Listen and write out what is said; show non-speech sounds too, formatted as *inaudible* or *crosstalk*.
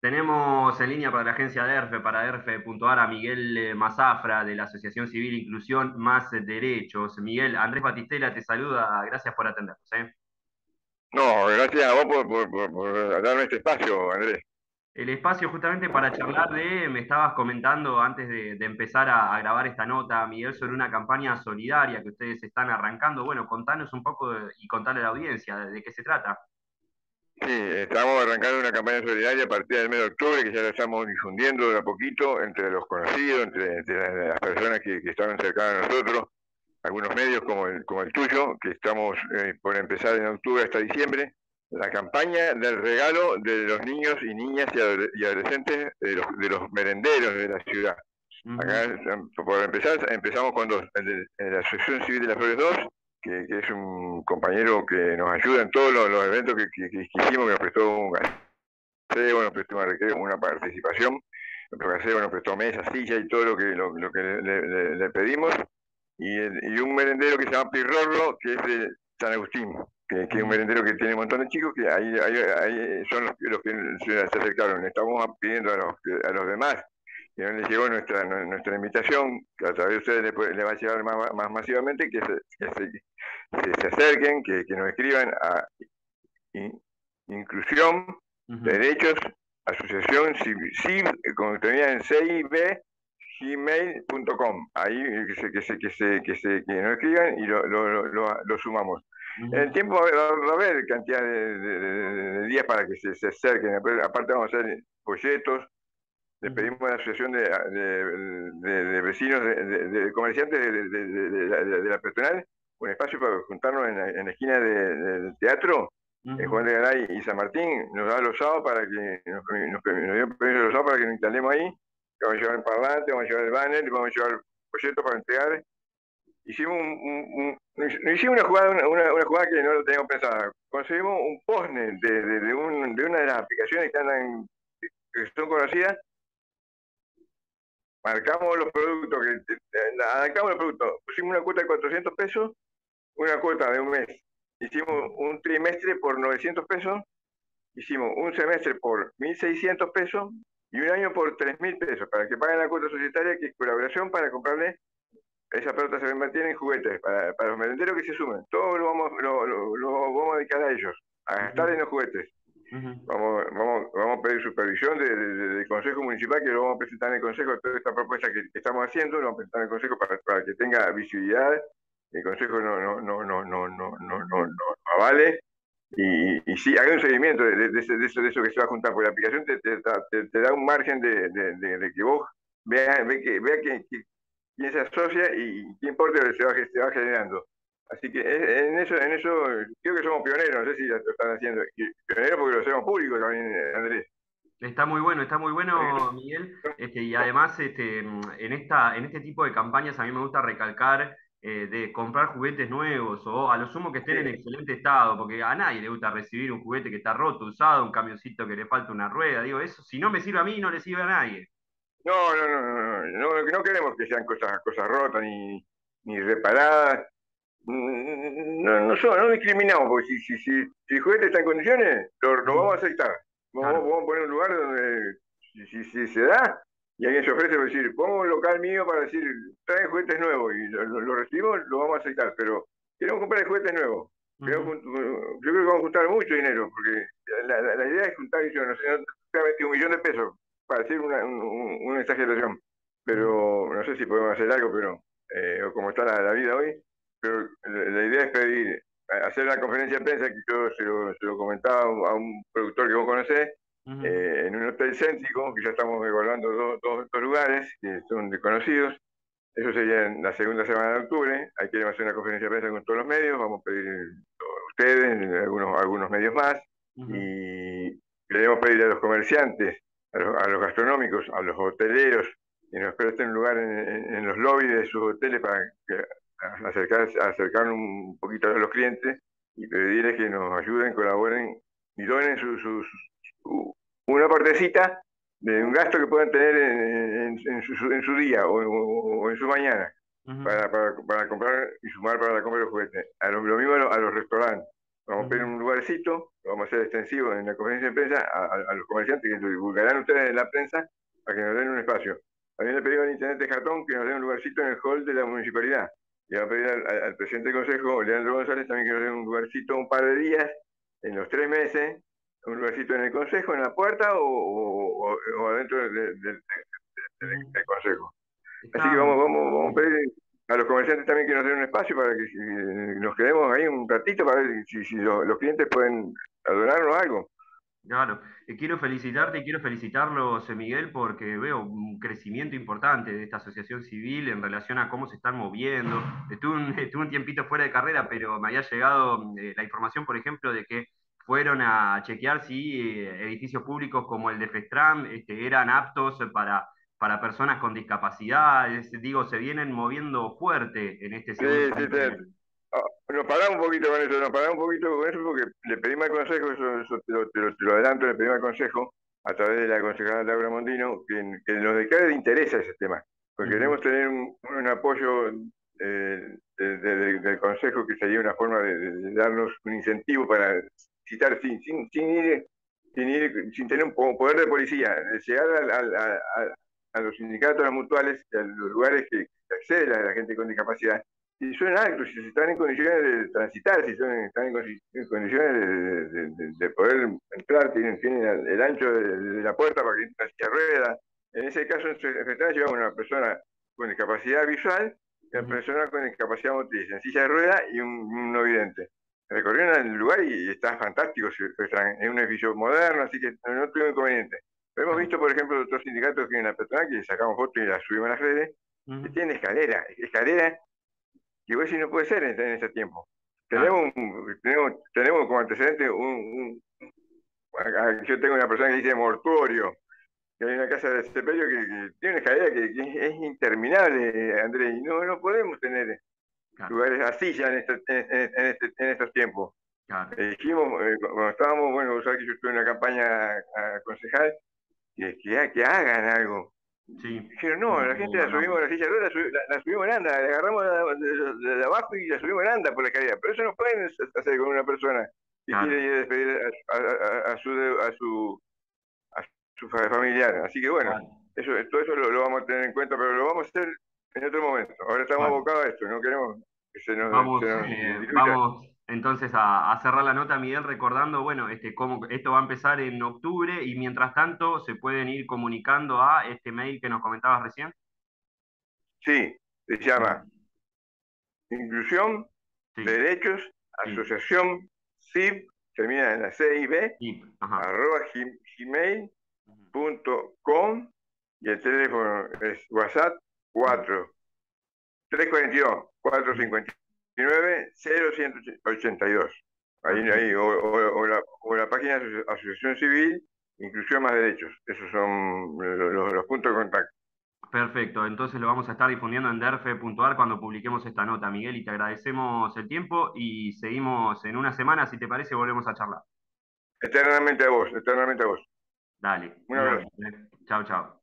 Tenemos en línea para la agencia de ERFE, para ERFE.ar, a Miguel eh, Mazafra de la Asociación Civil Inclusión Más Derechos. Miguel, Andrés Batistela te saluda, gracias por atendernos. ¿eh? No, gracias a vos por, darme este espacio, Andrés. El espacio justamente para charlar de, me estabas comentando antes de, empezar a, grabar esta nota, Miguel, sobre una campaña solidaria que ustedes están arrancando. Bueno, contanos un poco y contarle a la audiencia de qué se trata. Sí, estamos arrancando una campaña solidaria a partir del mes de octubre, que ya la estamos difundiendo de a poquito entre los conocidos, entre, las personas que, que, estaban cercanas a nosotros, algunos medios como el, como el tuyo, que estamos eh, por empezar en octubre hasta diciembre, la campaña del regalo de los niños y niñas y, adolescentes de los, de los merenderos de la ciudad. Acá, por empezar, empezamos con dos, la Asociación Civil de las Flores 2 que, es un compañero que nos ayuda en todos los, eventos que, que, hicimos, que nos prestó un gaseo, nos prestó una, participación, nuestro gaseo nos prestó mesa, silla y todo lo que, lo, que le, pedimos, y, y, un merendero que se llama Pirrorro, que es de San Agustín, que, es un merendero que tiene un montón de chicos, que ahí, ahí, son los, los, que se acercaron. Estamos pidiendo a los, a los demás no les llegó nuestra, nuestra invitación, que a través de ustedes le, va a llegar más, más masivamente, que se, se, acerquen, que, que, nos escriban a Inclusión, Derechos, Asociación Civil, como tenía en CIB, gmail.com. Ahí que se, que se, que se, que se, que nos escriban y lo, lo, lo, lo sumamos. En el tiempo va a haber cantidad de, de, días para que se, se, acerquen. Aparte vamos a hacer folletos, le pedimos a la Asociación de, de Vecinos, de, Comerciantes de, la Personal, un espacio para juntarnos en la, esquina del teatro, en Juan de Garay y San Martín, nos da los sábados para que nos, nos, permiso los sábados para que nos instalemos ahí, vamos a llevar el parlante, vamos a llevar el banner, vamos a llevar folletos para entregar. Hicimos un, hicimos una jugada, una, una, jugada que no lo teníamos pensada. Conseguimos un postnet de, de, de, una de las aplicaciones que andan que son conocidas marcamos los productos, que adaptamos los productos, pusimos una cuota de 400 pesos, una cuota de un mes, hicimos un trimestre por 900 pesos, hicimos un semestre por 1.600 pesos y un año por 3.000 pesos, para que paguen la cuota societaria, que es colaboración para comprarle, esa pelota se invertir en juguetes, para, para los merenderos que se sumen, todo lo vamos, lo, lo vamos a dedicar a ellos, a gastar en los juguetes vamos, vamos, vamos a pedir supervisión del Consejo Municipal, que lo vamos a presentar en el Consejo, toda esta propuesta que, estamos haciendo, lo vamos a presentar en el Consejo para, para que tenga visibilidad, el Consejo no, no, no, no, no, no, no, no, no avale, y, y sí, haga un seguimiento de, de, de, eso, de eso que se va a juntar, porque la aplicación te, te, te da un margen de, de, que vos veas ve que, vea que, quién se asocia y qué importe se va, se va generando. Así que en eso, en eso creo que somos pioneros, no sé si lo están haciendo. Pioneros porque lo hacemos público también, Andrés. Está muy bueno, está muy bueno, Miguel. Este, y además, este, en, esta, en este tipo de campañas a mí me gusta recalcar eh, de comprar juguetes nuevos o a lo sumo que estén en excelente estado, porque a nadie le gusta recibir un juguete que está roto, usado, un camioncito que le falta una rueda. Digo, eso si no me sirve a mí, no le sirve a nadie. No, no, no, no, no, no, no queremos que sean cosas, cosas rotas ni, ni reparadas no, no, no discriminamos, porque si, si, si, si, el juguete está en condiciones, lo, vamos a aceptar. Vamos, vamos, a poner un lugar donde, si, si, se da, y alguien se ofrece decir, pongo un local mío para decir, trae juguetes nuevos, y lo, recibimos, lo vamos a aceptar, pero queremos comprar juguetes nuevos. yo creo que vamos a juntar mucho dinero, porque la, la, idea es juntar, yo no sé, no, un millón de pesos para hacer una, una exageración, pero no sé si podemos hacer algo, pero eh, como está la vida hoy, pero la idea es pedir, hacer una conferencia de prensa, que yo se lo, comentaba a un productor que vos conocés, eh, en un hotel céntrico, que ya estamos evaluando dos, dos, lugares que son desconocidos. Eso sería en la segunda semana de octubre. Ahí queremos hacer una conferencia de prensa con todos los medios. Vamos a pedir a ustedes, algunos, algunos medios más. Y queremos pedir a los comerciantes, a los, gastronómicos, a los hoteleros, que nos presten un lugar en, en, los lobbies de sus hoteles para que acercar, acercar un poquito a los clientes y pedirles que nos ayuden, colaboren y donen su, una partecita de un gasto que puedan tener en, en, su, en su, día o, en su mañana para, para, para, comprar y sumar para la compra de los juguetes. A lo, mismo a los, restaurantes. Vamos a pedir un lugarcito, lo vamos a hacer extensivo en la conferencia de prensa a, los comerciantes que lo divulgarán ustedes en la prensa para que nos den un espacio. También le pedimos al Intendente Jatón que nos dé un lugarcito en el hall de la municipalidad. Y vamos a pedir al, presidente del Consejo, Leandro González, también que nos dé un lugarcito un par de días, en los tres meses, un lugarcito en el Consejo, en la puerta o, adentro del Consejo. Así que vamos, vamos, vamos a pedir a los comerciantes también que nos den un espacio para que nos quedemos ahí un ratito para ver si, los, clientes pueden donarnos algo. Claro, quiero felicitarte y quiero felicitarlos, Miguel, porque veo un crecimiento importante de esta asociación civil en relación a cómo se están moviendo. Estuve un, *laughs* un tiempito fuera de carrera, pero me había llegado eh, la información, por ejemplo, de que fueron a chequear si eh, edificios públicos como el de Festram este, eran aptos para para personas con discapacidad, digo, se vienen moviendo fuerte en este segundo. Sí, sí, sí. Ah, nos paramos un poquito con eso, nos paramos un poquito con eso porque le pedimos al Consejo, eso, te, lo, adelanto, le pedimos al Consejo, a través de la concejala Laura Mondino, que, que nos declare de interés a ese tema, porque queremos tener un, apoyo eh, del Consejo que sería una forma de, darnos un incentivo para citar sin, sin, sin ir sin, tener un poder de policía, de llegar al, a los sindicatos, a las mutuales, a los lugares que, accede a la gente con discapacidad, si son altos, si están en condiciones de transitar, si son, están en, condiciones de, poder entrar, tienen, tienen el, ancho de, la puerta para que entre silla rueda. En ese caso, en llevamos una persona con discapacidad visual y una persona con discapacidad motriz, en silla de rueda y un, no vidente. Recorrieron el lugar y, está fantástico, es un edificio moderno, así que no tuve inconveniente hemos visto, por ejemplo, otros sindicatos que en la persona que sacamos fotos y las subimos a las redes, que tienen escalera, escalera que vos si no puede ser en, este tiempo. Tenemos, tenemos, tenemos como antecedente un, yo tengo una persona que dice mortuorio, que hay una casa de sepelio que, tiene una escalera que, es interminable, Andrés, y no, no podemos tener lugares así ya en, este, en, este, en estos tiempos. dijimos, eh, cuando estábamos, bueno, vos sabés que yo estuve en una campaña a, concejal, que, que, hagan algo. Sí. Dijeron, no, la gente la subimos a la silla rueda, la, subimos en anda, la agarramos de, abajo y la subimos en anda por la escalera. Pero eso no pueden hacer con una persona que quiere despedir a, su, a, su, a su familiar. Así que bueno, eso, todo eso lo, vamos a tener en cuenta, pero lo vamos a hacer en otro momento. Ahora estamos abocados a esto, no queremos que se nos... Vamos, eh, vamos entonces a, cerrar la nota, Miguel, recordando, bueno, este, cómo, esto va a empezar en octubre y mientras tanto se pueden ir comunicando a este mail que nos comentabas recién. Sí, se llama Inclusión, Derechos, Asociación, CIP, termina en la C y B, arroba gmail.com y el teléfono es WhatsApp 4 342 450 0182. Ahí, ahí o, la, o, la, página de Asociación Civil, Inclusión Más Derechos. Esos son los, puntos de contacto. Perfecto, entonces lo vamos a estar difundiendo en derfe.ar cuando publiquemos esta nota, Miguel, y te agradecemos el tiempo y seguimos en una semana, si te parece, volvemos a charlar. Eternamente a vos, eternamente a vos. Dale. Un abrazo. Chao, chao.